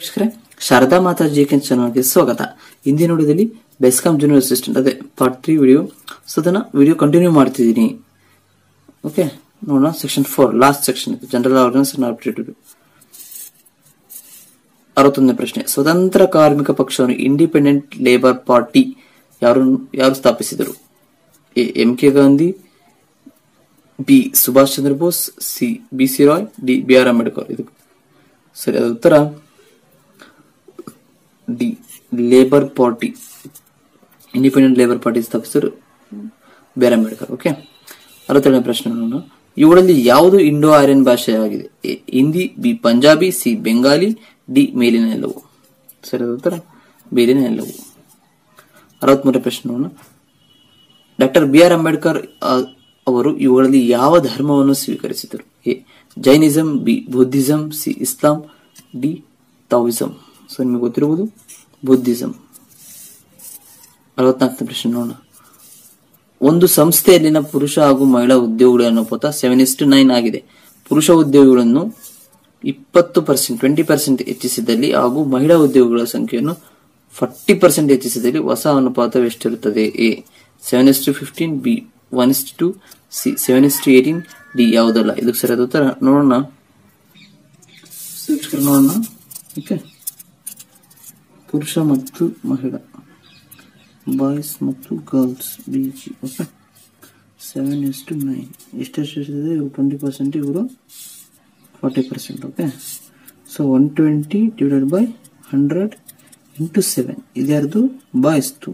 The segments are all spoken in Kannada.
ವೀಕ್ಷಕರೇ, ಶಾರದಾ ಮಾತಾ ಜೇಕೆನ್ ಚಾನಲ್ಗೆ ಸ್ವಾಗತ. ಹಿಂದಿನ ವಿಡಿಯೋದಲ್ಲಿ ಬೆಸ್ಕಾಂ ಜೂನಿಯರ್ ಅಸಿಸ್ಟೆಂಟ್, ಅದೇ ಪಾರ್ಟ್ ತ್ರೀ ವಿಡಿಯೋ ಸೊ ಅದನ್ನ ವಿಡಿಯೋ ಕಂಟಿನ್ಯೂ ಮಾಡ್ತಿದ್ದೀನಿ. ಓಕೆ ನೋಡೋಣ section four last section general organs ಅರವತ್ತೊಂದನೇ ಪ್ರಶ್ನೆ. ಸ್ವತಂತ್ರ ಕಾರ್ಮಿಕ ಪಕ್ಷವನ್ನು ಇಂಡಿಪೆಂಡೆಂಟ್ ಲೇಬರ್ ಪಾರ್ಟಿ ಯಾರು ಯಾರು ಸ್ಥಾಪಿಸಿದರು? A, M K Gandhi, B, Subhash Chandra Bose, C, B C Roy, D, B R Ambedkar. ಇದು ಸರಿ ಅದ ಉತ್ತರ D labour party independent labour party ಸ್ಥಾಪಿಸಿದರು ಬಿ ಆರ್ ಅಂಬೇಡ್ಕರ್ ಓಕೆ ಅರವತ್ತೆರಡನೇ ಪ್ರಶ್ನೆ ನೋಡೋಣ. ಇವುಗಳಲ್ಲಿ ಯಾವುದು ಇಂಡೋ ಆರ್ಯನ್ ಭಾಷೆಯಾಗಿದೆ A, Hindi, B, Punjabi, C, Bengali, D, ಮೇಲಿನ ಎಲ್ಲವು. ಸರಿಯಾದ ಉತ್ತರ? ಮೇಲಿನ ಎಲ್ಲವು. ಅರವತ್ಮೂರನೇ ಪ್ರಶ್ನೆ ನೋಡೋಣ. ಡಾಕ್ಟರ್ ಬಿ ಆರ್ ಅಂಬೇಡ್ಕರ್ ಅವರು ಇವುಗಳಲ್ಲಿ ಯಾವ ಧರ್ಮವನ್ನು ಸ್ವೀಕರಿಸಿದರು? A, Jainism, B, Buddhism, C, Islam, D Taoism so ನಿಮಗೆ ಗೊತ್ತಿರುವುದು ಬುದ್ಧಿಸಂ. ಅರವತ್ನಾಲ್ಕನೇ ಪ್ರಶ್ನೆ ನೋಡೋಣ. ಒಂದು ಸಂಸ್ಥೆಯಲ್ಲಿನ ಪುರುಷ ಹಾಗೂ ಮಹಿಳಾ ಉದ್ಯೋಗಿಗಳ ಅನುಪಾತ ಸೆವೆನ್ ಇಸ್ಟು ನೈನ್ ಆಗಿದೆ. ಪುರುಷ ಉದ್ಯೋಗಿಗಳನ್ನು ಇಪ್ಪತ್ತು ಪರ್ಸೆಂಟ್ ಟ್ವೆಂಟಿ ಪರ್ಸೆಂಟ್ ಹೆಚ್ಚಿಸಿದಲ್ಲಿ ಹಾಗೂ ಮಹಿಳಾ ಉದ್ಯೋಗಿಗಳ ಸಂಖ್ಯೆಯನ್ನು ಫಾರ್ಟಿ ಪರ್ಸೆಂಟ್ ಹೆಚ್ಚಿಸಿದಲ್ಲಿ ಹೊಸ ಅನುಪಾತ ಎಷ್ಟಿರುತ್ತದೆ A seven is to fifteen B one is to C seven is to eighteen D, ಯಾವುದಲ್ಲ? ಇದಕ್ಕೆ ಸರಿಯಾದ ಉತ್ತರ ನೋಡೋಣ. ನೋಡೋಣ. ಓಕೆ ಪುರುಷ ಮತ್ತು ಮಹಿಳಾ. ಬಾಯ್ಸ್ ಮತ್ತು girls B G okay seven is to nine ಎಷ್ಟೆಷ್ಟು ಇರ್ತದೆ? ಇವರು ಟ್ವೆಂಟಿ ಪರ್ಸೆಂಟ್ ಇವರು forty percent okay so one twenty divided by hundred into seven ಇದ್ಯಾರ್ದು ಬಾಯ್ಸ್ದು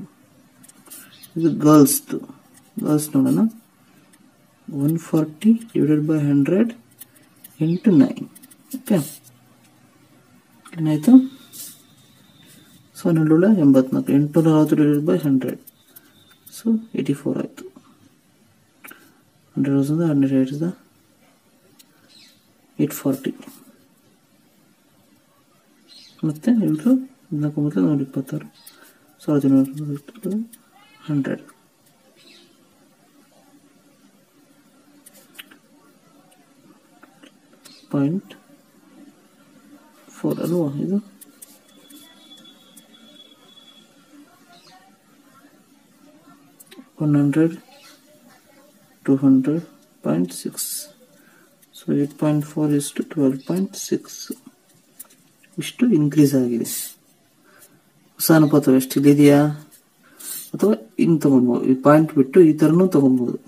ಇದು ಗರ್ಲ್ಸ್ದು ಗರ್ಲ್ಸ್ ನೋಡೋಣ. One forty divided by hundred into nine okay ಏನಾಯಿತು? ಸೊ ಹನ್ನೆರಡು ಎಂಬತ್ನಾಲ್ಕು ಎಂಟುನೂರ ಅರವತ್ತು by hundred so eighty four ಆಯಿತು. Hundred thousand hundred eight eight forty ಮತ್ತು ಇವರು ಹದಿನಾಲ್ಕು ಮತ್ತು ನೂರ ಇಪ್ಪತ್ತಾರು. ಸಾವಿರದ ಇನ್ನೂರ ಹಂಡ್ರೆಡ್ ಪಾಯಿಂಟ್ ಫೋರ್ ಅಲ್ವಾ ಇದು? One hundred two hundred point six so eight point four ಇಷ್ಟು ಟ್ವೆಲ್ ಪಾಯಿಂಟ್ ಸಿಕ್ಸ್ ಇಷ್ಟು ಇನ್ಕ್ರೀಸ್ ಆಗಿದೆ. ಹೊಸ ಅನುಪಾತ ಎಷ್ಟು ಇಲ್ಲಿದೆಯಾ? ಅಥವಾ ಹಿಂಗೆ ತಗೊಬೋದು ಈ ಪಾಯಿಂಟ್ ಬಿಟ್ಟು ಈ ಥರನೂ ತಗೊಬೋದು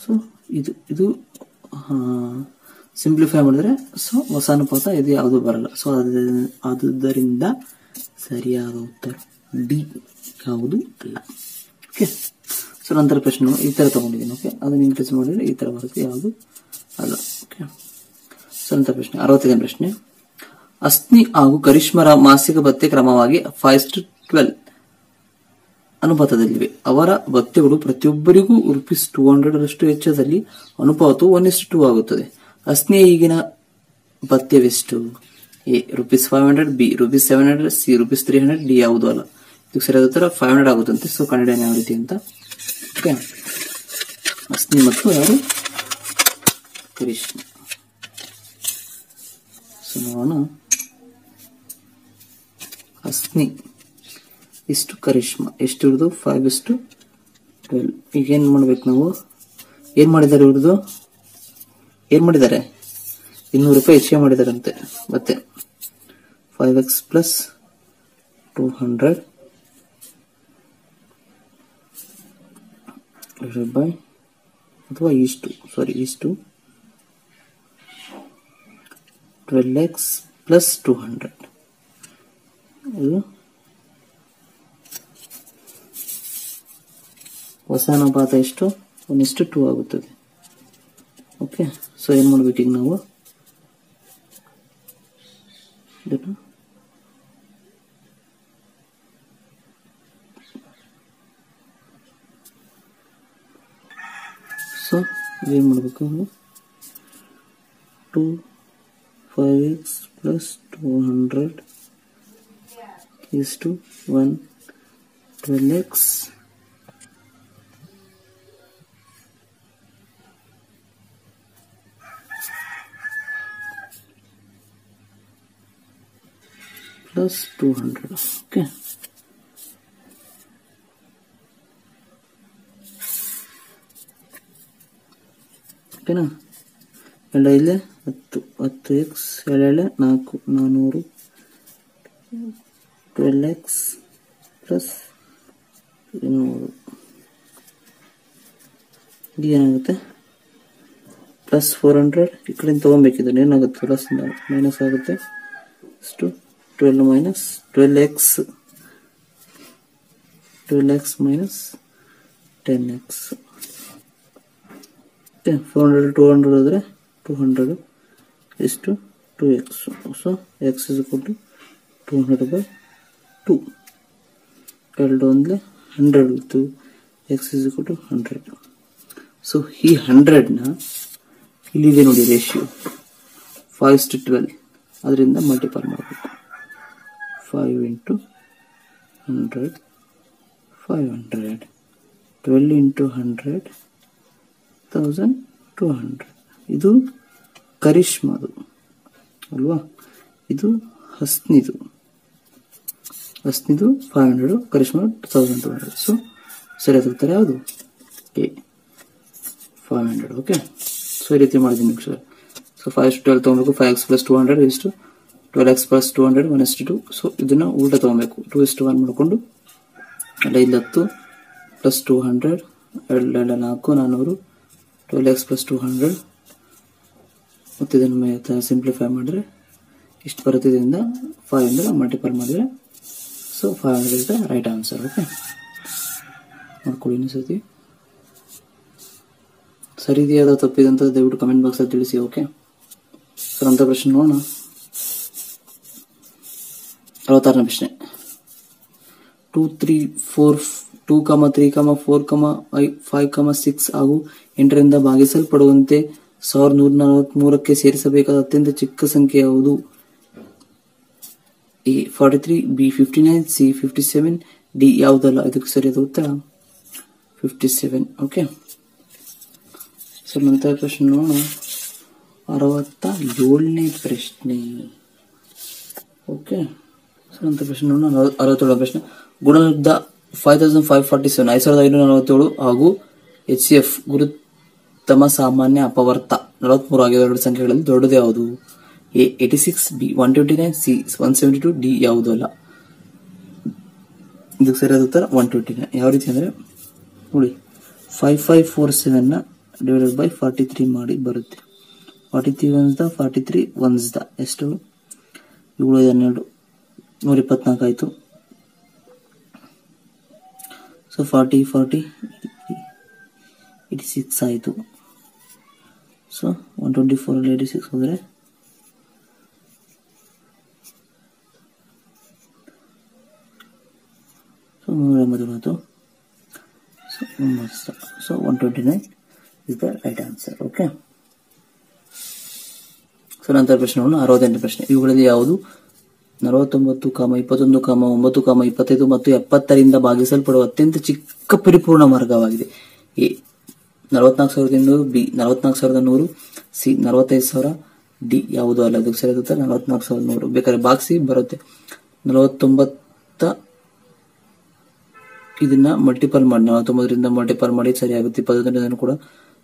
ಸೊ ಇದು ಇದು ಸಿಂಪ್ಲಿಫೈ ಮಾಡಿದ್ರೆ ಸೊ ಹೊಸ ಅನುಪಾತ ಇದು ಯಾವುದು ಬರಲ್ಲ. ಸೊ ಆದುದರಿಂದ ಸರಿಯಾದ ಉತ್ತರ ಡಿ ಯಾವುದು ಅಲ್ಲ ಓಕೆ ಸೊ ನಂತರ ಪ್ರಶ್ನೆ ಈ ಥರ ತಗೊಂಡಿದ್ದೀನಿ ಓಕೆ ಅದನ್ನು ಇನ್ಕ್ರೀಸ್ ಮಾಡಿದ್ರೆ ಈ ಥರ ಬರುತ್ತೆ, ಯಾವುದು ಅಲ್ಲ ಓಕೆ ಸೊ ನಂತರ ಪ್ರಶ್ನೆ, ಅರವತ್ತೈದನೇ ಪ್ರಶ್ನೆ. ಅಸ್ನಿ ಹಾಗೂ ಕರಿಷ್ಮರ ಮಾಸಿಕ ಭತ್ತೆ ಕ್ರಮವಾಗಿ ಫೈವ್ ಟು ಟ್ವೆಲ್ ಅನುಪಾತದಲ್ಲಿವೆ. ಅವರ ಭತ್ಯಗಳು ಪ್ರತಿಯೊಬ್ಬರಿಗೂ ರುಪೀಸ್ ಟೂ ಹಂಡ್ರೆಡ್ ರಷ್ಟು ಹೆಚ್ಚದಲ್ಲಿ ಅನುಪಾತವು ಒನ್ ಇಸ್ ಟೂ ಆಗುತ್ತದೆ. ಅಸ್ನಿಯ ಈಗಿನ ಭತ್ಯವೆಷ್ಟು A rupees five hundred B rupees seven hundred C rupees three hundred D ಯಾವುದು ಅಲ್ಲ? ಇದಕ್ಕೆ ಸರಿಯಾದ ಉತ್ತರ ಫೈವ್ ಹಂಡ್ರೆಡ್ ಆಗುತ್ತಂತೆ. ಸೊ ಕನ್ನಡ ಯಾವ ರೀತಿ ಅಂತ ಓಕೆ ಅಸ್ನಿ ಮತ್ತು ಯಾರು? ಕರಿಷ್ಣ ಸೊ ನಾನು ಅಸ್ನಿ. ಇಷ್ಟು ಕರಿಷ್ಮಾ. ಎಷ್ಟು ಹಿಡಿದು ಫೈವ್ ಇಷ್ಟು ಟ್ವೆಲ್ ಈಗ ಏನು ಮಾಡ್ಬೇಕು ನಾವು? ಏನು ಮಾಡಿದ್ದಾರೆ ಇವ್ರದ್ದು? ಏನು ಮಾಡಿದ್ದಾರೆ? ಇನ್ನೂರು ರೂಪಾಯಿ ಹೆಚ್ಚಿಗೆ ಮಾಡಿದಾರಂತೆ. ಮತ್ತೆ five X plus two hundred by ಅಥವಾ ಇಷ್ಟು ಸಾರಿ ಇಷ್ಟು twelve X plus two hundred ಇದು ಹೊಸ ಅನುಪಾತ ಎಷ್ಟು? ಒಂದಿಷ್ಟು ಟೂ ಆಗುತ್ತದೆ. ಓಕೆ ಸೊ ಏನು ಮಾಡ್ಬೇಕು ಈಗ ನಾವು ಇದನ್ನು ಸೊ ಏನು ಮಾಡಬೇಕು ನಾವು two five X plus two hundred is to one twelve X two hundred okay ಓಕೆನಾ ಎರಡು ಇಲ್ಲೇ ಹತ್ತು ಹತ್ತು ಎಕ್ಸ್ ಎರಡೆರಡೆ ನಾಲ್ಕು ನಾನ್ನೂರು ಟ್ವೆಲ್ ಎಕ್ಸ್ ಪ್ಲಸ್ ಇನ್ನೂರು. ಏನಾಗುತ್ತೆ? ಪ್ಲಸ್ ಫೋರ್ ಹಂಡ್ರೆಡ್ ಈ ಕಡೆ ತೊಗೊಬೇಕಿದ್ರೆ ಏನಾಗುತ್ತೆ? ಪ್ಲಸ್ ಮೈನಸ್ ಆಗುತ್ತೆ. ಅಷ್ಟು. Twelve minus twelve X twelve X minus ten X four hundred two hundred ಹೋದರೆ ಟೂ ಹಂಡ್ರೆಡ್ ಎಷ್ಟು two X so X is ಕೊಟ್ಟು ಟೂ ಹಂಡ್ರೆಡ್ ಬೈ ಟೂ ಎರಡು ಅಂದರೆ ಹಂಡ್ರೆಡ್ ಇತ್ತು. ಎಕ್ಸ್ ಇಸ್ ಕೊಟ್ಟು ಹಂಡ್ರೆಡ್ ಸೊ ಈ ಹಂಡ್ರೆಡ್ನ ಇಲ್ಲಿದೆ ನೋಡಿ ರೇಷಿಯೋ ಫೈವ್ ಟು ಟ್ವೆಲ್ ಅದರಿಂದ ಮಲ್ಟಿಪಲ್ ಮಾಡಬೇಕು. Five into hundred five hundred twelve into hundred thousand two hundred ಇದು ಕರಿಷ್ಮಾದು, ಅಲ್ವಾ? ಇದು ಹಸ್ನಿದು. ಹಸ್ನಿದು five hundred Karishma thousand two hundred so ಸರಿ ಉತ್ತರ ಯಾವುದು? A five hundred okay so ಈ ರೀತಿ ಮಾಡಿದ್ದೀನಿ ಸರ್ ಸೊ ಫೈವ್ ಟ್ವೆಲ್ ತೊಗೊಬೇಕು five X plus two hundred ಇಷ್ಟು twelve X plus two hundred one is to so ಇದನ್ನು ಉಲ್ಟ ತೊಗೊಬೇಕು. ಟೂ ಟು ಒನ್ ಮಾಡಿಕೊಂಡು ಎರಡು ಐದು ಹತ್ತು ಪ್ಲಸ್ ಟೂ ಹಂಡ್ರೆಡ್ ಎರಡು ಎರಡು ನಾಲ್ಕು ನಾನ್ನೂರು twelve X plus two hundred ಮತ್ತು ಇದನ್ನು ಸಿಂಪ್ಲಿಫೈ ಮಾಡಿದ್ರೆ, ಇಷ್ಟು ಬರುತ್ತಿದ್ದರಿಂದ ಫೈವ್ ಇಂದ ಮಲ್ಟಿಪಲ್ ಮಾಡಿದ್ರೆ so five hundred is the right answer okay ನೋಡ್ಕೊಳ್ಳಿ ಇನ್ನೊಂದ್ಸತಿ ಸರಿ ಇದೆಯಾ ತಪ್ಪಿದೆ ಅಂತ ದಯವಿಟ್ಟು ಕಮೆಂಟ್ ಬಾಕ್ಸಲ್ಲಿ ತಿಳಿಸಿ ಓಕೆ ಸರ್, ಅಂತ ಪ್ರಶ್ನೆ ನೋಡೋಣ. ಅರವತ್ತಾರನೇ ಪ್ರಶ್ನೆ two three four two comma three comma four comma five comma six ಹಾಗೂ ಎಂಟರಿಂದ ಭಾಗಿಸಲ್ಪಡುವಂತೆ ಸಾವಿರದ ನೂರ ನಲವತ್ಮೂರಕ್ಕೆ ಸೇರಿಸಬೇಕಾದ ಅತ್ಯಂತ ಚಿಕ್ಕ ಸಂಖ್ಯೆ ಯಾವುದು? A forty three B fifty nine C fifty seven D ಯಾವುದಲ್ಲ? ಇದಕ್ಕೆ ಸರಿಯಾದ ಉತ್ತರ? ಫಿಫ್ಟಿ ಸೆವೆನ್ ಓಕೆ ಸರ್ ನಂತರ ಪ್ರಶ್ನೆ ನೋಡೋಣ. ಅರವತ್ತ ಏಳನೇ ಪ್ರಶ್ನೆ. ಓಕೆ ನಂತರ ಪ್ರಶ್ನೆ ಗುಣಲಬ್ಧ five thousand five forty seven ಐದು ಸಾವಿರದ ಐನೂರ ನಲವತ್ತೇಳು ಹಾಗೂ ಎಚ್ ಸಿ ಎಫ್ ಗುರುತ್ತಮ ಸಾಮಾನ್ಯ ಅಪವರ್ತ. ನಲವತ್ಮೂರು ಆಗಿರೋ ಎರಡು ಸಂಖ್ಯೆಗಳಲ್ಲಿ ದೊಡ್ಡದು ಯಾವುದು? A eighty six B one twenty nine C one seventy two D ಯಾವುದು ಅಲ್ಲ? ಇದಕ್ಕೆ ಸರಿಯಾದ ಉತ್ತರ ಒನ್ ಟ್ವೆಂಟಿ ನೈನ್ ಯಾವ ರೀತಿ ಅಂದರೆ ನೋಡಿ ಫೈವ್ ಫೈವ್ ಫೋರ್ ಸೆವೆನ್ನ ಡಿವೈಡೆಡ್ ಬೈ ಫಾರ್ಟಿ ತ್ರೀ ಮಾಡಿ ಬರುತ್ತೆ. Forty three ones the forty three ones the. ಎಷ್ಟು? ಏಳು, ಹನ್ನೆರಡು. ನೂರ ಇಪ್ಪತ್ನಾಲ್ಕು ಆಯಿತು so forty forty eighty six ಆಯಿತು. ಸೊ ಒನ್ ಟ್ವೆಂಟಿ ಫೋರಲ್ಲಿ ಏಯ್ಟಿ ಸಿಕ್ಸ್ ಹೋದರೆ ಸೊ ನೂರ ಬಂತು so so one twenty nine is the right answer okay so ನಂತರ ಪ್ರಶ್ನೆ ನೋಡೋಣ ಅರವತ್ತೆಂಟು ಪ್ರಶ್ನೆ. ಇವುಗಳಲ್ಲಿ ಯಾವುದು ನಲವತ್ತೊಂಬತ್ತು ಕಾಮ ಇಪ್ಪತ್ತೊಂದು ಕಾಮ ಒಂಬತ್ತು ಕಾಮ ಇಪ್ಪತ್ತೈದು ಮತ್ತು ಎಪ್ಪತ್ತರಿಂದ ಭಾಗಿಸಲ್ಪಡುವ ಅತ್ಯಂತ ಚಿಕ್ಕ ಪರಿಪೂರ್ಣ ಮಾರ್ಗವಾಗಿದೆ. ಎ, ನಲವತ್ನಾಲ್ಕು ಸಾವಿರದ ಇನ್ನೂರು, ಬಿ, ನಲವತ್ನಾಲ್ಕು ಸಾವಿರದ ನೂರು, ಸಿ, ನಲವತ್ತೈದು ಸಾವಿರ, ಡಿ ಯಾವುದು ಅಲ್ಲ ಅದಕ್ಕೆ ಸರಿಯಾದ ಉತ್ತರ, ನಲವತ್ನಾಲ್ಕು ಸಾವಿರದ ನೂರು. ಬೇಕಾದ್ರೆ ಬಾಕ್ಸಿ ಬರುತ್ತೆ. ನಲವತ್ತೊಂಬತ್ತ ಇದನ್ನ ಮಲ್ಟಿಪಲ್ ಮಾಡಿ, ನಲವತ್ತೊಂಬತ್ತರಿಂದ ಮಲ್ಟಿಪಲ್ ಮಾಡಿ ಸರಿಯಾಗುತ್ತೆ. ಇಪ್ಪತ್ತೊಂದರಿಂದ ಕೂಡ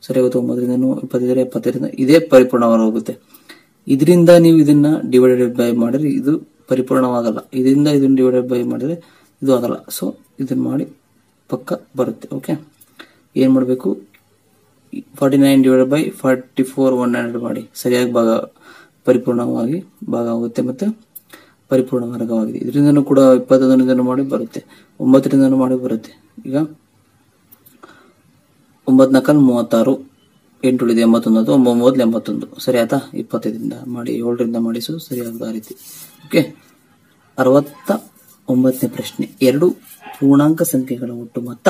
ಸರಿಯಾಗುತ್ತೆ. ಒಂಬತ್ತರಿಂದ ಇಪ್ಪತ್ತೈದರ ಎಪ್ಪತ್ತರಿಂದ ಇದೇ ಪರಿಪೂರ್ಣವಾಗುತ್ತೆ ಇದರಿಂದ ನೀವು ಇದನ್ನ ಡಿವೈಡೆಡ್ ಬೈ ಮಾಡಿದ್ರೆ ಇದು ಪರಿಪೂರ್ಣವಾಗಲ್ಲ. ಇದರಿಂದ ಇದನ್ನು ಡಿವೈಡೆಡ್ ಬೈ ಮಾಡಿದ್ರೆ ಇದು ಆಗಲ್ಲ. ಸೊ ಇದನ್ನ ಮಾಡಿ ಪಕ್ಕ ಬರುತ್ತೆ. ಓಕೆ ಏನು ಮಾಡಬೇಕು? Forty nine divided by forty four one hundred ಮಾಡಿ. ಸರಿಯಾಗಿ ಭಾಗ ಪರಿಪೂರ್ಣವಾಗಿ ಭಾಗ ಆಗುತ್ತೆ ಮತ್ತೆ ಪರಿಪೂರ್ಣ ಮಾರ್ಗವಾಗಿದೆ ಇದರಿಂದನೂ ಕೂಡ ಇಪ್ಪತ್ತೊಂದರಿಂದನೂ ಮಾಡಿ ಬರುತ್ತೆ. ಒಂಬತ್ತರಿಂದನೂ ಮಾಡಿ ಬರುತ್ತೆ. ಈಗ ಒಂಬತ್ತು ನಾಲ್ಕಲ್ಲಿ ಮೂವತ್ತಾರು. ಎಂಟು ಉಳಿದ ಎಂಬತ್ತೊಂದು ಅಥವಾ ಒಂಬತ್ತು ಎಂಬತ್ತೊಂದು. ಸರಿ ಆಯ್ತಾ? ಇಪ್ಪತ್ತೈದರಿಂದ ಮಾಡಿ, ಏಳರಿಂದ ಮಾಡಿಸು ಸರಿಯಾದ ಆ ರೀತಿ. ಓಕೆ ಅರವತ್ತ ಒಂಬತ್ತನೇ ಪ್ರಶ್ನೆ. ಎರಡು ಪೂರ್ಣಾಂಕ ಸಂಖ್ಯೆಗಳ ಒಟ್ಟು ಮೊತ್ತ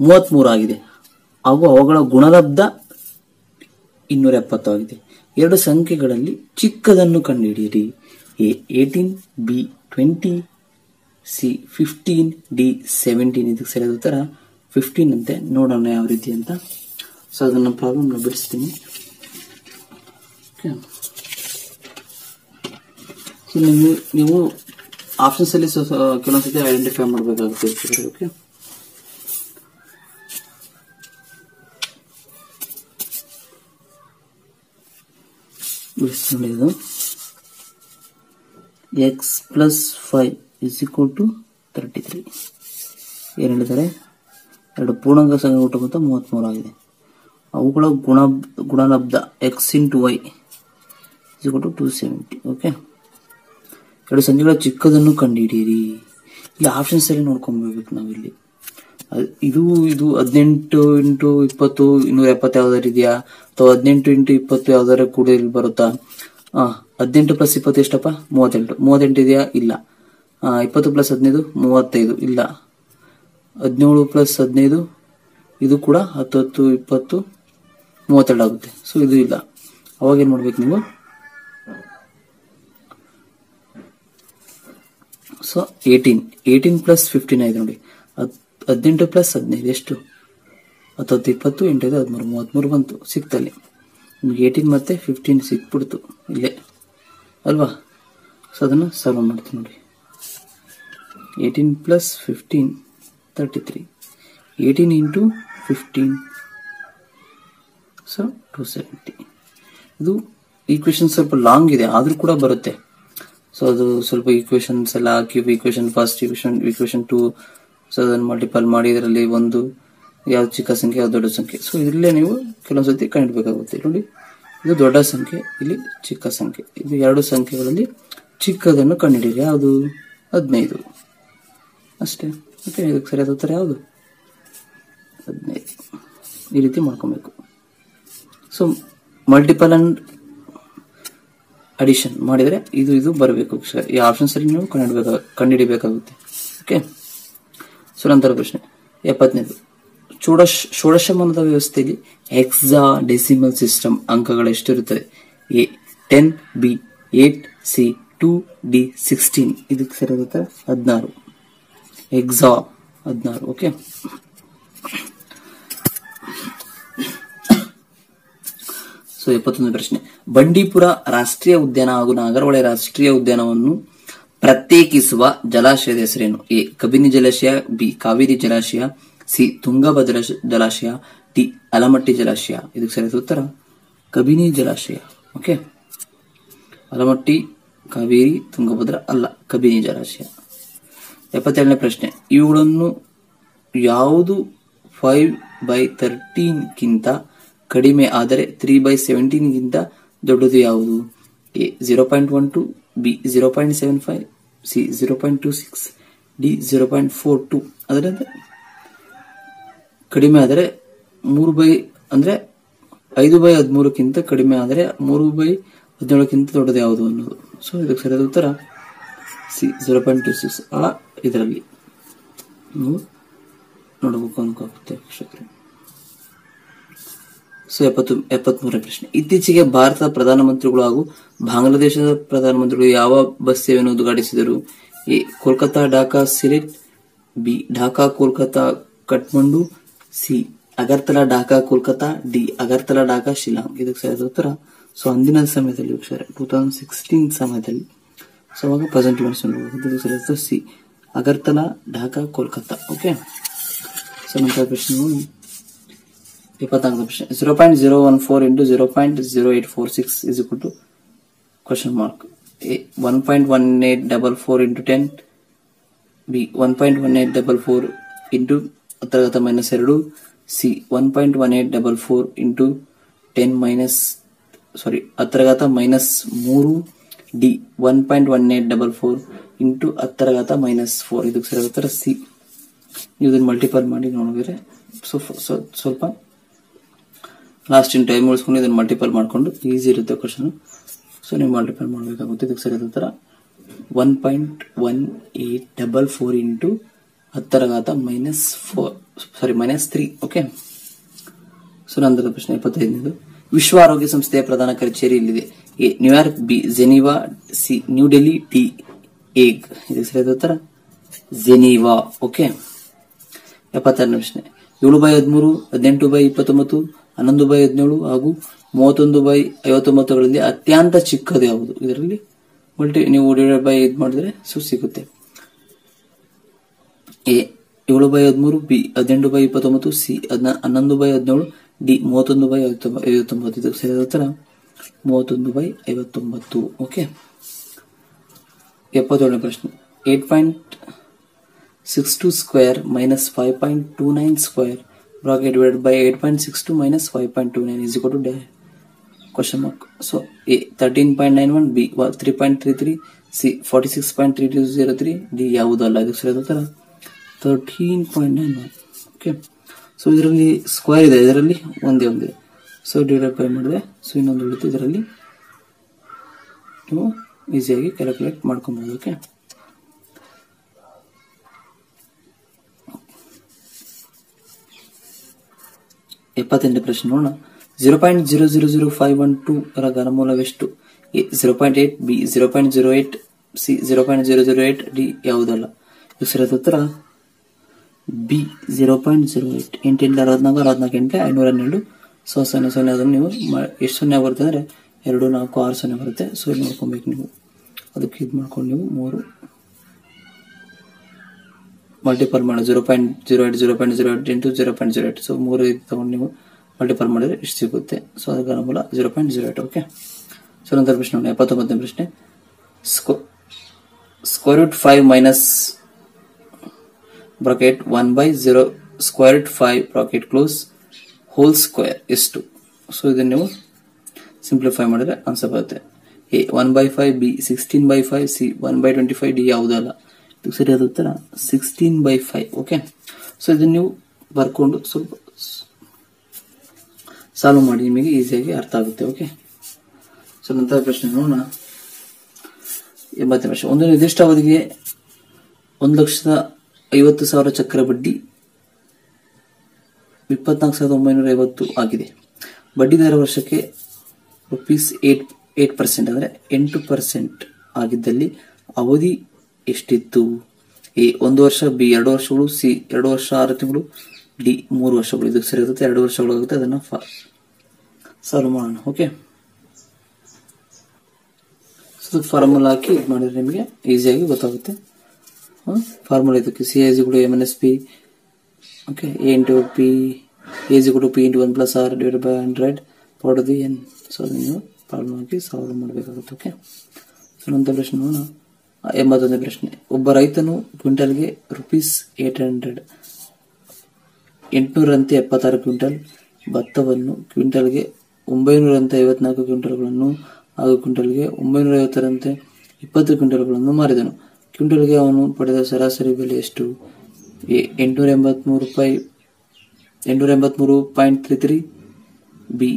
ಮೂವತ್ಮೂರು ಆಗಿದೆ. ಹಾಗೂ ಅವುಗಳ ಗುಣಲಬ್ಧ ಇನ್ನೂರ ಎಪ್ಪತ್ತು ಆಗಿದೆ. ಎರಡು ಸಂಖ್ಯೆಗಳಲ್ಲಿ ಚಿಕ್ಕದನ್ನು ಕಂಡುಹಿಡಿಯಿರಿ. A eighteen, B twenty, C fifteen, D seventeen. ಇದಕ್ಕೆ ಸರಿಯಾದ ಉತ್ತರ ಫಿಫ್ಟೀನ್ ಅಂತೆ. ನೋಡೋಣ ಯಾವ ರೀತಿ ಅಂತ. ಸೊ ಅದನ್ನು ಪ್ರಾಬ್ಲಮ್ನ ಬಿಡಿಸ್ತೀನಿ ಓಕೆ ಸೊ ನೀವು ನೀವು ಆಪ್ಷನ್ಸ್ ಅಲ್ಲಿ ಸ್ವ- ಸ್ವ- ಕೆಲವೊಂದ್ಸತಿ ಐಡೆಂಟಿಫೈ ಮಾಡಬೇಕಾಗುತ್ತೆ ಓಕೆ ನೋಡಿ ಇದು. X plus five is equal to thirty three ಏನು ಹೇಳಿದ್ದಾರೆ? ಎರಡು ಪೂರ್ಣಾಂಕ ಸಂಖ್ಯೆ ಮೊತ್ತ ಮೂವತ್ತ್ಮೂರು ಆಗಿದೆ. ಅವುಗಳ ಗುಣ, ಗುಣಲಬ್ಧ X into Y to two seventy okay ಎರಡು ಸಂಖ್ಯೆಗಳ ಚಿಕ್ಕದನ್ನು ಕಂಡುಹಿಡಿಯಿರಿ ಇಲ್ಲಿ ಆಪ್ಷನ್ಸ್ ಅಲ್ಲಿ ನೋಡ್ಕೊಂಡ್ಬರ್ಬೇಕು ನಾವಿಲ್ಲಿ. ಇದು ಇದು ಹದಿನೆಂಟು ಇಂಟು ಇಪ್ಪತ್ತು ಇನ್ನೂರ ಎಪ್ಪತ್ತು ಯಾವ್ದಾರು ಇದೆಯಾ? ಅಥವಾ ಹದಿನೆಂಟು ಇಂಟು ಇಪ್ಪತ್ತು ಯಾವ್ದಾರು ಕೂಡ ಇಲ್ಲಿ ಬರುತ್ತಾ? ಹದಿನೆಂಟು ಪ್ಲಸ್ ಇಪ್ಪತ್ತು ಎಷ್ಟಪ್ಪ? ಮೂವತ್ತೆಂಟು. ಮೂವತ್ತೆಂಟು ಇದೆಯಾ? ಇಲ್ಲ. ಇಪ್ಪತ್ತು ಪ್ಲಸ್ ಹದಿನೈದು, ಮೂವತ್ತೈದು. ಇಲ್ಲ. ಹದಿನೇಳು ಪ್ಲಸ್ ಹದಿನೈದು, ಇದು ಕೂಡ ಹತ್ತತ್ತು, ಇಪ್ಪತ್ತು ಮೂವತ್ತೆರಡು ಆಗುತ್ತೆ. ಸೊ ಇದು ಇಲ್ಲ. ಅವಾಗ ಏನು ಮಾಡ್ಬೇಕು ನೀವು? So eighteen eighteen plus fifteen ಆಯ್ತು ನೋಡಿ. ಹದಿನೆಂಟು ಪ್ಲಸ್ ಹದಿನೈದು, ಎಷ್ಟು? ಹತ್ತತ್ತು ಇಪ್ಪತ್ತು ಎಂಟೈದು ಹದಿಮೂರು, ಮೂವತ್ತ್ಮೂರು ಬಂತು ಸಿಕ್ತಲ್ಲಿ. ನಿಮ್ಗೆ ಏಯ್ಟೀನ್ ಮತ್ತೆ ಫಿಫ್ಟೀನ್ ಸಿಕ್ಬಿಡ್ತು ಇಲ್ಲೇ. ಅಲ್ವಾ? ಸೊ ಅದನ್ನು ಸಾಲ್ವ್ ಮಾಡ್ತೀನಿ ನೋಡಿ. Eighteen plus fifteen thirty three eighteen into fifteen so two seventy ಇದು ಈಕ್ವೇಶನ್ ಸ್ವಲ್ಪ ಲಾಂಗ್ ಇದೆ, ಆದ್ರೂ ಕೂಡ ಬರುತ್ತೆ. ಸೊ ಅದು ಸ್ವಲ್ಪ ಈಕ್ವೇಶನ್ಸ್ ಎಲ್ಲ ಹಾಕಿ equation first equation equation two so ಅದನ್ನು ಮಲ್ಟಿಪಲ್ ಮಾಡಿ ಇದರಲ್ಲಿ ಒಂದು ಯಾವ ಚಿಕ್ಕ ಸಂಖ್ಯೆ, ಯಾವ್ದು ದೊಡ್ಡ ಸಂಖ್ಯೆ. ಸೊ ಇದರಲ್ಲೇ ನೀವು ಕೆಲವೊಂದ್ಸತಿ ಕಂಡುಬೇಕಾಗುತ್ತೆ ನೋಡಿ, ಇದು ದೊಡ್ಡ ಸಂಖ್ಯೆ, ಇಲ್ಲಿ ಚಿಕ್ಕ ಸಂಖ್ಯೆ. ಇದು ಎರಡು ಸಂಖ್ಯೆಗಳಲ್ಲಿ ಚಿಕ್ಕದನ್ನು ಕಂಡುಹಿಡಿಯಿರಿ. ಯಾವುದು? ಹದಿನೈದು. ಅಷ್ಟೇ. ಓಕೆ ಇದಕ್ಕೆ ಸರಿಯಾದ ಉತ್ತರ ಯಾವುದು? ಹದಿನೈದು. ಈ ರೀತಿ ಮಾಡ್ಕೊಬೇಕು. ಸೊ ಮಲ್ಟಿಪಲ್ ಅಂಡ್ ಅಡಿಷನ್ ಮಾಡಿದರೆ ಇದು ಇದು ಬರಬೇಕು. ಈ ಆಪ್ಷನ್ಸ್ ಅಲ್ಲಿ ನೀವು ಕಂಡುಹಿಡಬೇಕು, ಕಂಡುಹಿಡಿಬೇಕಾಗುತ್ತೆ. ಓಕೆ ಸೊ ನಂತರ ಪ್ರಶ್ನೆ. ಎಪ್ಪತ್ತನೇದು ಷೋಡಶ ಷೋಡಶಮಾನದ ವ್ಯವಸ್ಥೆಯಲ್ಲಿ ಎಕ್ಸಾ ಡೆಸಿಮಲ್ ಸಿಸ್ಟಮ್ ಅಂಕಗಳು ಎಷ್ಟಿರುತ್ತದೆ A ten B eight C two D sixteen ಇದಕ್ಕೆ ಸರಿಯಾಗುತ್ತೆ ಹದಿನಾರು. ಎಕ್ಸಾ ಹದಿನಾರು. ಓಕೆ ಸೊ ಎಪ್ಪತ್ತೊಂದು ಪ್ರಶ್ನೆ. ಬಂಡೀಪುರ ರಾಷ್ಟ್ರೀಯ ಉದ್ಯಾನ ಹಾಗೂ ನಾಗರಹೊಳೆ ರಾಷ್ಟ್ರೀಯ ಉದ್ಯಾನವನ್ನು ಪ್ರತ್ಯೇಕಿಸುವ ಜಲಾಶಯದ ಹೆಸರೇನು? ಎ. ಕಬಿನಿ ಜಲಾಶಯ, ಬಿ. ಕಾವೇರಿ ಜಲಾಶಯ, ಸಿ. ತುಂಗಭದ್ರಾ ಜಲಾಶಯ, ಡಿ. ಅಲಮಟ್ಟಿ ಜಲಾಶಯ. ಇದಕ್ಕೆ ಸರಿಯಾದ ಉತ್ತರ? ಕಬಿನಿ ಜಲಾಶಯ. ಓಕೆ. ಅಲಮಟ್ಟಿ, ಕಾವೇರಿ, ತುಂಗಭದ್ರ ಅಲ್ಲ, ಕಬಿನಿ ಜಲಾಶಯ. ಎಪ್ಪತ್ತೆರಡನೇ ಪ್ರಶ್ನೆ. ಇವುಗಳನ್ನು ಯಾವುದು ಫೈವ್ ಬೈ ತರ್ಟೀನ್ಗಿಂತ ಕಡಿಮೆ ಆದರೆ ತ್ರೀ ಬೈ ಸೆವೆಂಟೀನ್ಗಿಂತ ದೊಡ್ಡದು ಯಾವುದು? A zero point one two B zero point seven five C zero point two six D zero point four two ಅದರಿಂದ ಕಡಿಮೆ ಆದರೆ ಮೂರು ಬೈ ಅಂದ್ರೆ ಐದು ಬೈ ಹದಿಮೂರಕ್ಕಿಂತ ಕಡಿಮೆ ಆದರೆ ಮೂರು ಬೈ ಹದಿನೇಳಕ್ಕಿಂತ ದೊಡ್ಡದು ಯಾವುದು ಅನ್ನೋದು. ಸೊ ಇದಕ್ಕೆ ಸರಿಯಾದ ಉತ್ತರ C zero point two six ಆ ಇದರಲ್ಲಿ. ನಾವು ನೋಡಬೇಕು ಅನ್ಕೋಗುತ್ತೆ ವೀಕ್ಷಕರೇ. ಸೊ ಎಪ್ಪತ್ತು, ಎಪ್ಪತ್ಮೂರನೇ ಪ್ರಶ್ನೆ. ಇತ್ತೀಚೆಗೆ ಭಾರತದ ಪ್ರಧಾನಮಂತ್ರಿಗಳು ಹಾಗೂ ಬಾಂಗ್ಲಾದೇಶದ ಪ್ರಧಾನಮಂತ್ರಿಗಳು ಯಾವ ಬಸ್ ಸೇವೆಯನ್ನು ಉದ್ಘಾಟಿಸಿದರು? A Kolkata Dhaka Sylhet B, Dhaka Kolkata Kathmandu, C, Agartala, Dhaka Kolkata D, Agartala, Dhaka Shillong ಇದಕ್ಕೆ ಸರಿಯಾದ ಉತ್ತರ, ಸೊ ಅಂದಿನ ಸಮಯದಲ್ಲಿ ಟೂ ತೌಸಂಡ್ ಸಿಕ್ಸ್ಟೀನ್ ಸಮಯದಲ್ಲಿ. ಸೊ ಅವಾಗ present C, Agartala, Dhaka Kolkata okay so ನಂತರ ಪ್ರಶ್ನೆ. ಇಪ್ಪತ್ನಾಲ್ಕು ಪ್ರಶ್ನೆ zero point zero one four into zero point zero eight four six is equal to question mark A one point one eight double four into ten B one point one eight double four into ಹತ್ತರಗತ minus ಎರಡು. C one point one eight double four into ten minus sorry ಹತ್ತರಗತ minus ಮೂರು. D one point one eight double four into ಹತ್ತರಗತ minus four ಇದಕ್ಕೆ ಸರಿ ಉತ್ತರ ಸಿ ಇದನ್ನು ಮಲ್ಟಿಪಲ್ ಮಾಡಿ ನೋಡಿದ್ರೆ ಸೊ- ಸ್ವಲ್ಪ ಲಾಸ್ಟ್ ಇನ್ ಟೈಮ್ ಉಳಿಸ್ಕೊಂಡು ಇದನ್ನು ಮಲ್ಟಿಪಲ್ ಮಾಡಿಕೊಂಡು ಈಸಿ ಇರುತ್ತೆ ಕ್ವಶನ್ ಸೊ ನೀವು ಮಲ್ಟಿಪಲ್ ಮಾಡಬೇಕಾಗುತ್ತೆ. ಇದಕ್ಕೆ ಸರಿಯಾದ ಉತ್ತರ one point one eight double four into ಹತ್ತರ ಘಾತ minus four sorry minus three okay so ನಂತರ ಪ್ರಶ್ನೆ, ಇಪ್ಪತ್ತೈದನೇದು. ವಿಶ್ವ ಆರೋಗ್ಯ ಸಂಸ್ಥೆಯ ಪ್ರಧಾನ ಕಚೇರಿ ಇಲ್ಲಿದೆ A New York B Geneva C new Delhi D Hague ಇದಕ್ಕೆ ಸರಿಯಾದ ಉತ್ತರ ಜೆನಿವಾ ಓಕೆ ಎಪ್ಪತ್ತಾರನೇ ಪ್ರಶ್ನೆ. ಏಳು ಬೈ ಹದಿಮೂರು, ಹದಿನೆಂಟು ಬೈ ಇಪ್ಪತ್ತೊಂಬತ್ತು ಹನ್ನೊಂದು ಬೈ ಹದಿನೇಳು ಹಾಗೂ ಮೂವತ್ತೊಂದು ಬೈ ಐವತ್ತೊಂಬತ್ತುಗಳಲ್ಲಿ ಅತ್ಯಂತ ಚಿಕ್ಕದು ಯಾವುದು? ಇದರಲ್ಲಿ ಮಲ್ಟಿ ನೀವು ಡಿವೈಡ್ ಬೈ ಇದು ಮಾಡಿದ್ರೆ ಸೊ ಸಿಗುತ್ತೆ. ಎ, ಏಳು ಬೈ ಹದಿಮೂರು, ಬಿ, ಹದಿನೆಂಟು ಬೈ ಇಪ್ಪತ್ತೊಂಬತ್ತು, ಸಿ ಹನ್ನೊಂದು ಬೈ ಹದಿನೇಳು, ಡಿ, ಮೂವತ್ತೊಂದು ಬೈ ಐವತ್ತೊಂಬ- ಐವತ್ತೊಂಬತ್ತು. ಇದಕ್ಕೆ ಸರಿಯಾದ ಉತ್ತರ? ಮೂವತ್ತೊಂದು ಬೈ ಐವತ್ತೊಂಬತ್ತು. ಓಕೆ. ಎಪ್ಪತ್ತೇಳನೇ ಪ್ರಶ್ನೆ. Eight point six two square minus five point two nine square question mark so A thirteen point nine one B three point three three C forty six point three two zero three D ಯಾವುದಲ್ಲ ಇದು ಸರಿಯಾದ thirteen point nine one okay so ಇದರಲ್ಲಿ ಸ್ಕ್ವೇರ್ ಇದೆ. ಇದರಲ್ಲಿ ಒಂದೇ ಒಂದೇ. ಸೊ ಡಿವೈಡ್ ಬೈ ಮಾಡಿದ್ರೆ ಸೊ ಇನ್ನೊಂದು ಉಳಿತು. ಇದರಲ್ಲಿ, ನೀವು ಈಸಿಯಾಗಿ ಕ್ಯಾಲ್ಕುಲೇಟ್ ಮಾಡ್ಕೊಬೋದು. ಓಕೆ ಎಪ್ಪತ್ತೆಂಟನೇ ಪ್ರಶ್ನೆ ನೋಡೋಣ. Zero point zero zero zero five one two ರ ಘನಮೂಲವೆಷ್ಟು? A zero point eight B zero point zero eight C zero point zero zero eight D, ಯಾವುದಲ್ಲ? ಸರಿಯಾದ ಉತ್ತರ? B zero point zero eight ಎಂಟೆಂಟು ಅರವತ್ನಾಲ್ಕು ಅರವತ್ನಾಲ್ಕು ಎಂಟು, ಐನೂರ ಹನ್ನೆರಡು. ಸೊ, ಸೊನ್ನೆ ಸೊನ್ನೆ ಅದನ್ನು ನೀವು ಎಷ್ಟು ಸೊನ್ನೆ ಬರುತ್ತೆ ಅಂದರೆ ಎರಡು, ನಾಲ್ಕು, ಆರು ಸೊನ್ನೆ ಬರುತ್ತೆ. ಸೊ ನೋಡ್ಕೊಬೇಕು ನೀವು. ಅದಕ್ಕೆ ಇದು ಮಾಡ್ಕೊಂಡು ನೀವು ಮೂರು. ಮಲ್ಟಿಪಲ್ ಮಾಡಿ zero point zero eight zero point zero eight into zero point zero eight so ಮೂರು ಇದು ತಗೊಂಡು ನೀವು ಮಲ್ಟಿಪಲ್ ಮಾಡಿದ್ರೆ ಇಷ್ಟು ಸಿಗುತ್ತೆ. ಸೊ ಅದಕ್ಕೆ ಅನುಕೂಲ zero point zero eight okay so ನಂತರ ಪ್ರಶ್ನೆ ನೋಡಿ ಎಪ್ಪತ್ತೊಂಬತ್ತನೇ ಪ್ರಶ್ನೆ. ಸ್ಕೋ square root five minus bracket one by zero square root five bracket close whole square ಎಷ್ಟು ಸೊ ಇದನ್ನು ನೀವು ಸಿಂಪ್ಲಿಫೈ ಮಾಡಿದ್ರೆ ಆನ್ಸರ್ ಬರುತ್ತೆ. A one by five B sixteen by five C one by twenty five D ಯಾವುದಲ್ಲ ಸರಿಯಾದ ಉತ್ತರ sixteen by five okay so ಇದನ್ನು ನೀವು ಬರ್ಕೊಂಡು ಸ್ವಲ್ಪ ಸಾಲ್ವ್ ಮಾಡಿ, ನಿಮಗೆ ಈಸಿಯಾಗಿ ಅರ್ಥ ಆಗುತ್ತೆ ಓಕೆ ಸೊ ನಂತರ ಪ್ರಶ್ನೆ ನೋಡೋಣ. ಎಂಬತ್ತನೇ ಪ್ರಶ್ನೆ. ಒಂದು ನಿರ್ದಿಷ್ಟ ಅವಧಿಗೆ ಒಂದು ಲಕ್ಷದ ಐವತ್ತು ಸಾವಿರ ಚಕ್ರ ಬಡ್ಡಿ ಇಪ್ಪತ್ನಾಲ್ಕು ಸಾವಿರದ ಒಂಬೈನೂರ ಐವತ್ತು ಆಗಿದೆ. ಬಡ್ಡಿ ದರ ವರ್ಷಕ್ಕೆ ರುಪೀಸ್ ಏಟ್ ಏಟ್ ಪರ್ಸೆಂಟ್ ಅಂದರೆ ಎಂಟು ಪರ್ಸೆಂಟ್ ಆಗಿದ್ದಲ್ಲಿ ಅವಧಿ ಎಷ್ಟಿತ್ತು? ಎ, ಒಂದು ವರ್ಷ, ಬಿ, ಎರಡು ವರ್ಷಗಳು, ಸಿ, ಎರಡು ವರ್ಷ, ಆರು ತಿಂಗಳು, ಡಿ, ಮೂರು ವರ್ಷಗಳು. ಇದು ಸರಿ ಆಗುತ್ತೆ, ಎರಡು ವರ್ಷಗಳು ಆಗುತ್ತೆ, ಅದನ್ನು ಸಾಲ್ವ್ ಮಾಡೋಣ ಓಕೆ ಫಾರ್ಮುಲಾ ಹಾಕಿ ಇದು ಮಾಡಿದ್ರೆ ನಿಮಗೆ ಈಸಿಯಾಗಿ ಗೊತ್ತಾಗುತ್ತೆ. ಫಾರ್ಮುಲಾ ಇದಕ್ಕೆ C ಎಜಿಗಳು M N S P okay A into P ಎಜಿಗಳು P into one plus R divide by hundred power the N so ನೀವು ಫಾರ್ಮುಲಾ ಹಾಕಿ ಸಾಲ್ವ್ ಮಾಡಬೇಕಾಗುತ್ತೆ ಓಕೆ ಸೊ ನಂತರ ಪ್ರಶ್ನೆ ನೋಡೋಣ. ಆ, ಎಂಬತ್ತೊಂದನೇ ಪ್ರಶ್ನೆ. ಒಬ್ಬ ರೈತನು ಕ್ವಿಂಟಲ್ಗೆ ರುಪೀಸ್ ಏಟ್ ಹಂಡ್ರೆಡ್ ಎಂಟುನೂರಂತೆ ಎಪ್ಪತ್ತಾರು ಕ್ವಿಂಟಲ್ ಭತ್ತವನ್ನು ಕ್ವಿಂಟಲ್ಗೆ ಒಂಬೈನೂರಂತೆ ಐವತ್ನಾಲ್ಕು ಕ್ವಿಂಟಲ್ಗಳನ್ನು ಹಾಗೂ ಕ್ವಿಂಟಲ್ಗೆ ಒಂಬೈನೂರ ಐವತ್ತರಂತೆ ಇಪ್ಪತ್ತು ಕ್ವಿಂಟಲ್ಗಳನ್ನು ಮಾರಿದನು. ಕ್ವಿಂಟಲ್ಗೆ ಅವನು ಪಡೆದ ಸರಾಸರಿ ಬೆಲೆ ಎಷ್ಟು? ಎಂಟುನೂರ ಎಂಬತ್ಮೂರು ರೂಪಾಯಿ ಎಂಟುನೂರ ಎಂಬತ್ಮೂರು point three three B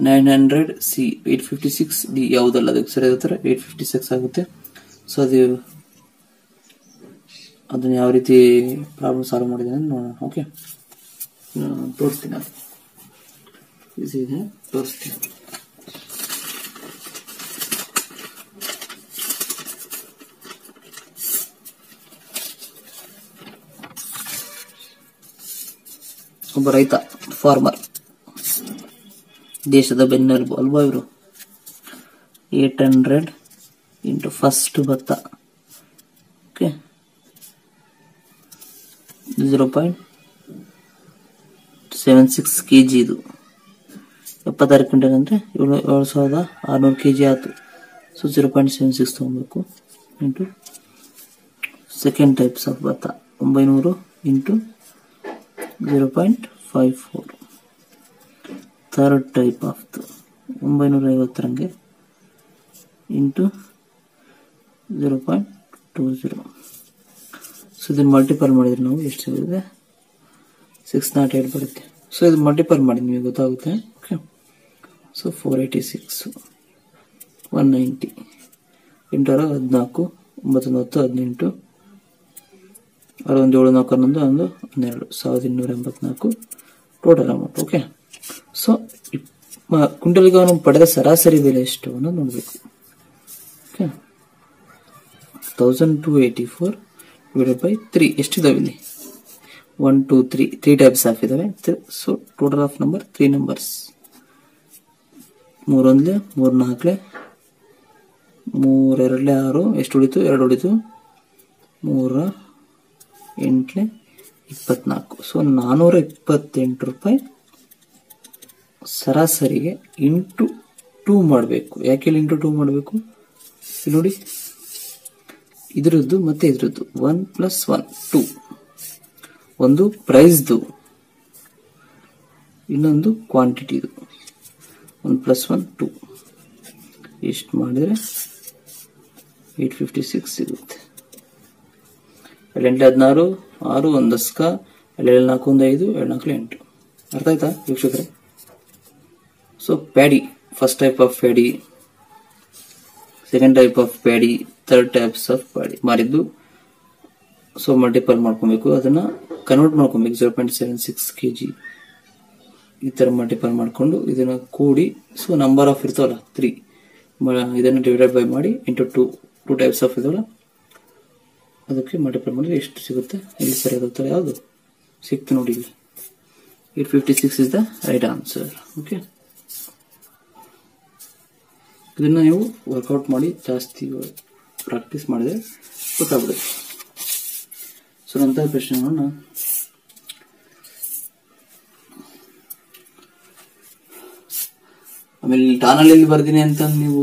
nine hundred C eight fifty six D ಯಾವುದಲ್ಲ ಅದಕ್ಕೆ ಸರಿಯಾದ ಥರ ಏಟ್ ಫಿಫ್ಟಿ ಸಿಕ್ಸ್ ಆಗುತ್ತೆ. ಸೊ ಅದು ಅದನ್ನ ಯಾವ ರೀತಿ ಪ್ರಾಬ್ಲಮ್ ಸಾಲ್ವ್ ಮಾಡಿದ್ದೀನಿ ನೋಡೋಣ. ಓಕೆ ತೋರಿಸ್ತೀನಿ ಅದು ಇದೆ ತೋರಿಸ್ತೀನಿ. ಒಬ್ಬ ರೈತ ಫಾರ್ಮರ್ ದೇಶದ ಬೆನ್ನೆಲುಬು. ಅಲ್ವಾ ಇವರು? ಏಟ್ ಹಂಡ್ರೆಡ್ ಇಂಟು ಫಸ್ಟ್ ಭತ್ತ okay zero point seven six K G ಇದು ಎಪ್ಪತ್ತಾರು ಕ್ವಿಂಟಲ್ ಅಂದರೆ ಏಳು ಏಳು ಸಾವಿರದ ಆರುನೂರು ಕೆ ಜಿ ಆಯಿತು so zero point seven six ತೊಗೊಬೇಕು ಇಂಟು ಸೆಕೆಂಡ್ ಟೈಪ್ಸ್ ಆಫ್ ಭತ್ತ ಒಂಬೈನೂರು into zero point five four third type of ಒಂಬೈನೂರ ಐವತ್ತರಂಗೆ into zero point two zero so ಇದನ್ನು ಮಲ್ಟಿಪಲ್ ಮಾಡಿದ್ರೆ ನಾವು ಎಷ್ಟು ಸಿಗುತ್ತೆ? ಸಿಕ್ಸ್ ನಾಟ್ ಏಟ್ ಬರುತ್ತೆ. ಸೊ ಇದು ಮಲ್ಟಿಪಲ್ ಮಾಡಿ, ನಿಮಗೆ ಗೊತ್ತಾಗುತ್ತೆ? Okay so four eighty six one ninety ಎಂಟರ ಹದಿನಾಲ್ಕು ಒಂಬತ್ತೊಂದು ಹತ್ತು ಹದಿನೆಂಟು ಅರವೊಂದು ಏಳು ನಾಲ್ಕು ಹನ್ನೊಂದು ಒಂದು, ಹನ್ನೆರಡು, ಸಾವಿರದ ಇನ್ನೂರ ಎಂಬತ್ನಾಲ್ಕು ಟೋಟಲ್ ಅಮೌಂಟ್ ಓಕೆ ಸೊ ಕುಂಟಲಿಗೆ ಅವನು ಪಡೆದ ಸರಾಸರಿ ಬೆಲೆ ಎಷ್ಟು ಅನ್ನೋದು ನೋಡಬೇಕು. Okay thousand two eighty four divided by three ಎಷ್ಟಿದಾವೆ ಇಲ್ಲಿ? One two three three types of ಇದಾವೆ. So total of number three numbers ಮೂರೊಂದ್ಲೆ ಮೂರು ನಾಲ್ಕಲೆ ಮೂರೆರಡಲೆ ಆರು. ಎಷ್ಟು ಉಳಿತು? ಎರಡು ಉಳಿತು. ಮೂರ, ಎಂಟ್ಲೆ, ಇಪ್ಪತ್ನಾಲ್ಕು. ಸೊ ನಾನ್ನೂರ ಇಪ್ಪತ್ತೆಂಟು ರೂಪಾಯಿ ಸರಾಸರಿಗೆ ಇಂಟು ಟೂ ಮಾಡಬೇಕು. ಯಾಕೆ ಇಂಟು ಟೂ ಮಾಡಬೇಕು? ನೋಡಿ. ಇದ್ರದ್ದು ಮತ್ತೆ ಇದರದ್ದು. ಒನ್ ಪ್ಲಸ್ ಒನ್ ಟೂ ಒಂದು ಪ್ರೈಸ್ದು ಇನ್ನೊಂದು ಕ್ವಾಂಟಿಟಿದು ಒನ್ ಪ್ಲಸ್ ಒನ್ ಟೂ ಎಷ್ಟು ಮಾಡಿದರೆ ಏಟ್ ಫಿಫ್ಟಿ ಸಿಕ್ಸ್ ಸಿಗುತ್ತೆ. ಎಂಟು ಹದಿನಾರು, ಆರು ಒಂದು ದಸ್ಕ ಎರಡು ನಾಲ್ಕು ಒಂದು ಐದು ಎರಡು ನಾಲ್ಕು ಎಂಟು. ಅರ್ಥ ಆಯ್ತಾ ವೀಕ್ಷಕರೇ? So paddy first type of paddy second type of paddy third types of paddy ಮಾರಿದ್ದು so multiple ಮಾಡ್ಕೊಬೇಕು. ಅದನ್ನ ಕನ್ವರ್ಟ್ ಮಾಡ್ಕೊಬೇಕು. Zero point seven six K G ಈ ಥರ ಮಲ್ಟಿಪಲ್ ಮಾಡಿಕೊಂಡು ಇದನ್ನ ಕೂಡಿ ಸೊ ನಂಬರ್ ಆಫ್ ಇರ್ತಾವಲ್ಲ ತ್ರೀ ಇದನ್ನು ಡಿವೈಡೆಡ್ ಬೈ ಮಾಡಿ into two two types of ಇದಾವಲ್ಲ? ಅದಕ್ಕೆ ಮಲ್ಟಿಪಲ್ ಮಾಡಿದ್ರೆ ಎಷ್ಟು ಸಿಗುತ್ತೆ? ಇಲ್ಲಿ ಸರಿಯಾದ ಉತ್ತರ ಯಾವುದು? ಸಿಕ್ತು ನೋಡಿ ಇಲ್ಲಿ. Eight fifty six is the right answer okay ಇದನ್ನ ನೀವು ವರ್ಕೌಟ್ ಮಾಡಿ ಜಾಸ್ತಿ ಪ್ರಾಕ್ಟೀಸ್ ಮಾಡಿದ್ರೆ ಗೊತ್ತಾಗ್ಬಿಡುತ್ತೆ. ಸೊ ನಂತರ ಪ್ರಶ್ನೆಗಳನ್ನ ಆಮೇಲೆ ಟಾನಲ್ಲಿ ಬರ್ದಿನಿ ಅಂತ ನೀವು,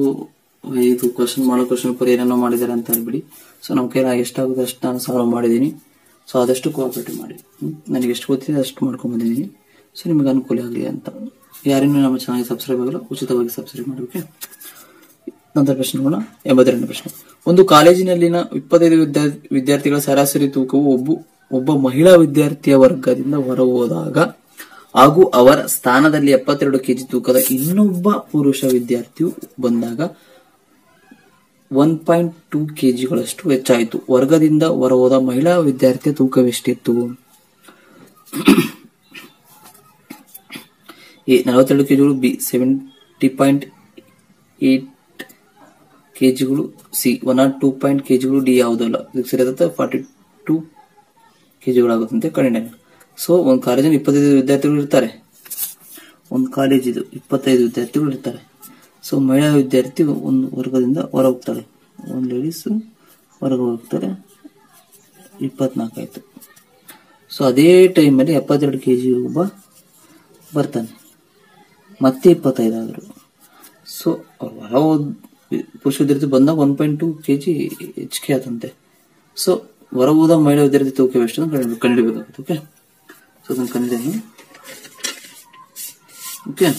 ಇದು ಕ್ವಶನ್ ಮಾಡೋ ಕ್ವಶನ್ ಪೇಪರ್ ಏನೇನೋ ಮಾಡಿದ್ದಾರೆ ಅಂತ ಅಂದ್ಬಿಡಿ ಸೊ ನಮ್ಮ ಕೈಲ ಎಷ್ಟಾಗುತ್ತೆ ಅಷ್ಟು ನಾನು ಸಾಲ್ವ್ ಮಾಡಿದ್ದೀನಿ. ಸೊ ಆದಷ್ಟು ಕೋಆಪರೇಟಿವ್ ಮಾಡಿ. ನನಗೆ ಎಷ್ಟು ಗೊತ್ತಿದೆ ಅಷ್ಟು ಮಾಡ್ಕೊಂಡ್ ಬಂದಿದ್ದೀನಿ. ಸೊ ನಿಮಗೆ ಅನುಕೂಲ ಆಗಲಿ ಅಂತ. ಯಾರಿನ್ನೂ ನಮ್ಮ ಚಾನಲ್ ಸಬ್ಸ್ಕ್ರೈಬ್ ಆಗಲ್ಲ, ಉಚಿತವಾಗಿ ಸಬ್ಸ್ಕ್ರೈಬ್ ಮಾಡಿ ಓಕೆ ನಂತರ ಪ್ರಶ್ನೆಗಳ ಎಂಬತ್ತೆರಡನೇ ಪ್ರಶ್ನೆ. ಒಂದು ಕಾಲೇಜಿನಲ್ಲಿನ ಇಪ್ಪತ್ತೈದು ವಿದ್ಯಾರ್ಥಿ ವಿದ್ಯಾರ್ಥಿಗಳ ಸರಾಸರಿ ತೂಕವು ಒಬ್ಬ ಒಬ್ಬ ಮಹಿಳಾ ವಿದ್ಯಾರ್ಥಿಯ ವರ್ಗದಿಂದ ಹೊರಹೋದಾಗ ಹಾಗೂ ಅವರ ಸ್ಥಾನದಲ್ಲಿ ಎಪ್ಪತ್ತೆರಡು ಕೆಜಿ ತೂಕದ ಇನ್ನೊಬ್ಬ ಪುರುಷ ವಿದ್ಯಾರ್ಥಿಯು ಬಂದಾಗ ಒನ್ ಪಾಯಿಂಟ್ ಟೂ ಕೆಜಿಗಳಷ್ಟು ಹೆಚ್ಚಾಯಿತು. ವರ್ಗದಿಂದ ಹೊರಹೋದ ಮಹಿಳಾ ವಿದ್ಯಾರ್ಥಿಯ ತೂಕವೆಷ್ಟಿತ್ತು? ಎ, ನಲವತ್ತೆರಡು ಕೆಜಿಗಳು, B seventy point eight ಕೆಜಿಗಳು, C one not two point ಕೆಜಿಗಳು D ಯಾವುದಲ್ಲ. ಇದಕ್ಕೆ ಸರಿಯಾದ ಫಾರ್ಟಿ ಟೂ ಕೆಜಿಗಳಾಗುತ್ತಂತೆ ಕಂಡಿದ್ದೇನೆ ಸೊ ಒಂದು ಕಾಲೇಜಿನ ಇಪ್ಪತ್ತೈದು ವಿದ್ಯಾರ್ಥಿಗಳು ಇರ್ತಾರೆ. ಒಂದು ಕಾಲೇಜ್ ಇದು ಇಪ್ಪತ್ತೈದು ವಿದ್ಯಾರ್ಥಿಗಳು ಇರ್ತಾರೆ. ಸೊ ಮಹಿಳಾ ವಿದ್ಯಾರ್ಥಿ ಒಂದು ವರ್ಗದಿಂದ ಹೊರ ಹೋಗ್ತಾಳೆ ಒಂದು ಲೇಡೀಸ್ ಹೊರಗೆ ಹೋಗ್ತಾರೆ. ಇಪ್ಪತ್ನಾಲ್ಕಾಯ್ತು ಸೊ ಅದೇ ಟೈಮಲ್ಲಿ ಎಪ್ಪತ್ತೆರಡು ಕೆ ಜಿ ಒಬ್ಬ ಬರ್ತಾನೆ. ಮತ್ತೆ ಇಪ್ಪತ್ತೈದಾದರು. ಸೊ ಅವ್ರು ಹೊರ ಪುರುಷ ವಿದ್ಯಾರ್ಥಿ ಬಂದಾಗ one point two K G ಹೆಚ್ಚಿಗೆ ಆತಂತೆ ಸೊ ಹೊರ ಹೋದ ಮಹಿಳಾ ವಿದ್ಯಾರ್ಥಿ ತೂಕ ಎಷ್ಟು ಅಂತ ಕಂಡು ಕಂಡುಹಿಡಿಬೇಕಾಗುತ್ತೆ ಓಕೆ ಸೊ ಅದನ್ನು ಕಂಡಿದ್ದೀನಿ ಓಕೆ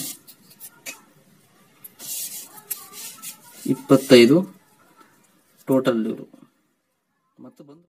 ಇಪ್ಪತ್ತೈದು ಟೋಟಲ್ ಇವರು ಮತ್ತು ಬಂದು